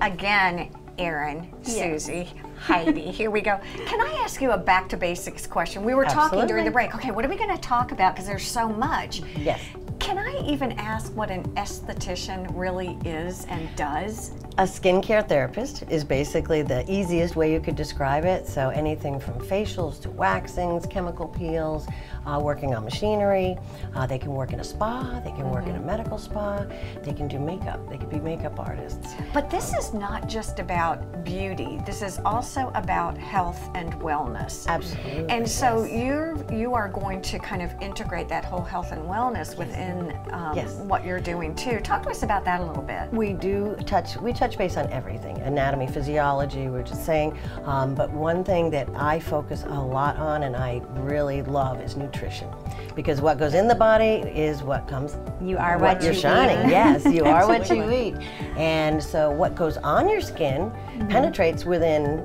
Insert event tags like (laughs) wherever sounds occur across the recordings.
again, Erin, yes. Susie, Heidi, (laughs) here we go. Can I ask you a back to basics question? We were Absolutely. talking during the break. Okay, what are we going to talk about? Because there's so much. Yes. Can I even ask what an esthetician really is and does? A skincare therapist is basically the easiest way you could describe it. So anything from facials to waxings, chemical peels, uh, working on machinery. Uh, they can work in a spa, they can work mm -hmm. in a mm-hmm. medical spa, they can do makeup, they can be makeup artists. But this is not just about beauty. This is also about health and wellness. Absolutely. And so yes. you're you are going to kind of integrate that whole health and wellness within um, yes. what you're doing too. Talk to us about that a little bit. We do touch we touch base on everything, anatomy, physiology. We're just saying, um, but one thing that I focus a lot on and I really love is nutrition nutrition. Because what goes in the body is what comes. You are what, what you're you shining. Eat. yes, you (laughs) are what you eat. And so what goes on your skin mm -hmm. penetrates within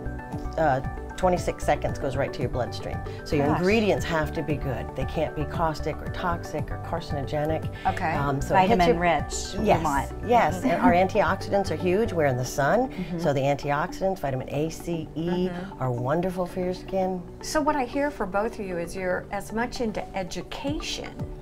uh, 26 seconds goes right to your bloodstream. So your Gosh. ingredients have to be good. They can't be caustic or toxic or carcinogenic. Okay. Um, so Vitamin your, rich. Yes. Yes. and our (laughs) antioxidants are huge. We're in the sun, mm -hmm. so the antioxidants, vitamin A, C, E, mm -hmm. are wonderful for your skin. So what I hear for both of you is you're as much into education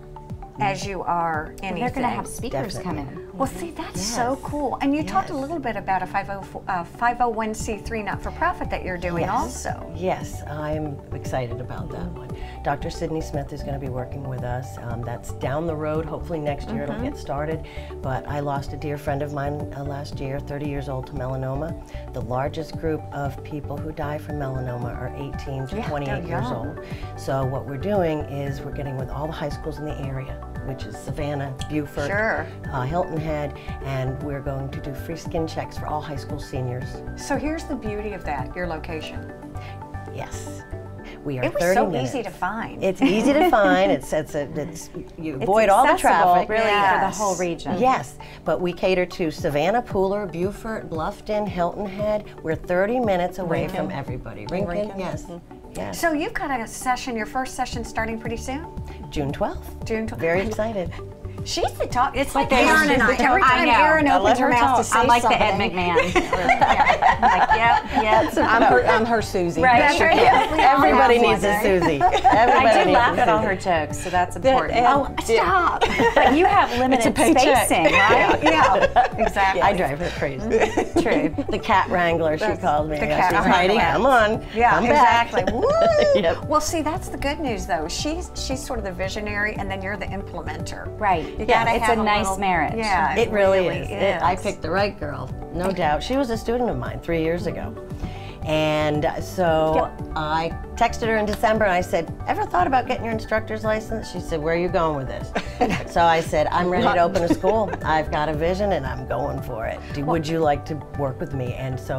as you are anything. they're going to have speakers Definitely. come in. Well, see, that's yes. so cool. And you yes. talked a little bit about a 501c3 uh, not-for-profit that you're doing yes. also. Yes, I'm excited about that one. Dr. Sydney Smith is going to be working with us. Um, that's down the road. Hopefully next year mm -hmm. it'll mm-hmm. get started. But I lost a dear friend of mine uh, last year, 30 years old, to melanoma. The largest group of people who die from melanoma are 18 to yeah, 28 years old. So what we're doing is we're getting with all the high schools in the area which is Savannah, Beaufort, sure. uh, Hilton Head, and we're going to do free skin checks for all high school seniors. So here's the beauty of that, your location. Yes. We are it was 30 so minutes. easy to find. It's easy to (laughs) find. It's it's a, it's you avoid all the traffic. really yes. for the whole region. Yes, but we cater to Savannah, Pooler, Beaufort, Bluffton, Hilton Head. We're 30 minutes away from everybody. Rincon, Rincon. yes. Mm -hmm. Yes. So you've got a session, your first session starting pretty soon? June 12th. June 12th. Very excited. She's the talk. It's like, like Erin and I. Every time Erin opens her, her mouth to say (laughs) I'm like something. the Ed McMahon. like, yep, yep. I'm her, I'm her Susie. Right. Everybody needs a Susie. Everybody I do laugh at all her jokes, so that's important. oh, stop. but you have limited spacing, right? yeah, exactly. I drive her crazy. (laughs) True. The cat wrangler, she called me. The cat Heidi, come on. Yeah, exactly. (laughs) Woo! Well, see, that's the good news, though. She's she's sort of the visionary, and then you're the implementer. Right. You yeah, it's a, a nice little, marriage. Yeah, it, it really, really, is. is. It, I picked the right girl, no doubt. She was a student of mine three years ago. And so yep. I texted her in December and I said, Ever thought about getting your instructor's license? She said, Where are you going with this? (laughs) so I said, I'm ready to open a school. I've got a vision and I'm going for it. Do, would you like to work with me? And so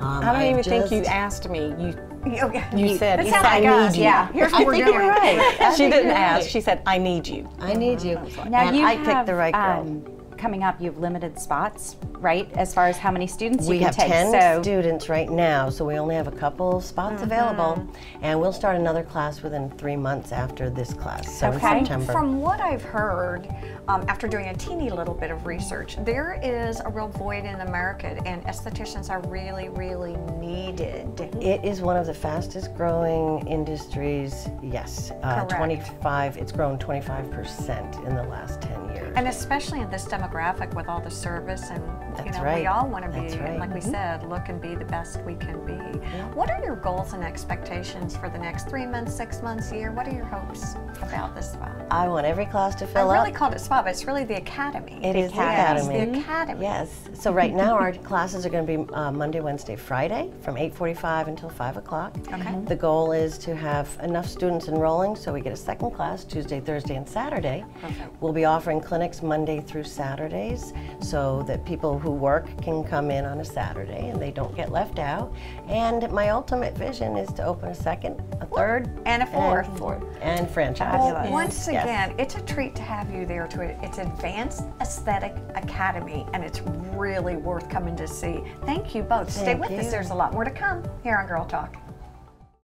um, I don't I even just, think you asked me. You you, you said, That's you said I need you. Yeah, here's what I we're doing. Right. (laughs) she didn't ask. She said, I need you. I need you. Now and you I have, picked the right girl. Um, coming up, you have limited spots, right? As far as how many students we you can take. We have 10 so, students right now, so we only have a couple of spots mm -hmm. available. And we'll start another class within three months after this class, so okay. in September. From what I've heard, um, after doing a teeny little bit of research, there is a real void in the market, and estheticians are really, really needed. It is one of the fastest growing industries, yes. Uh, 25, it's grown 25% in the last 10 years. And especially in this demographic with all the service and That's you know right. we all want to be right. like we mm -hmm. said look and be the best we can be. Yeah. What are your goals and expectations for the next three months, six months, year? What are your hopes about this spa? I want every class to fill up. I really called it spa, but it's really the academy. It the is academy. the academy. The academy. Yes. So right now our (laughs) classes are going to be uh, Monday, Wednesday, Friday from 8:45 until 5 o'clock. Okay. Mm -hmm. The goal is to have enough students enrolling so we get a second class Tuesday, Thursday, and Saturday. Perfect. We'll be offering clinics Monday through Saturdays so that people who work can come in on a Saturday and they don't get left out. And my ultimate vision is to open a second, a third, and a fourth. And, fourth, and franchise. Well, once again, yes. it's a treat to have you there. To. It's Advanced Aesthetic Academy, and it's really worth coming to see. Thank you both. Thank Stay with you. us. There's a lot more to come here on Girl Talk.